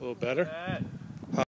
A little better?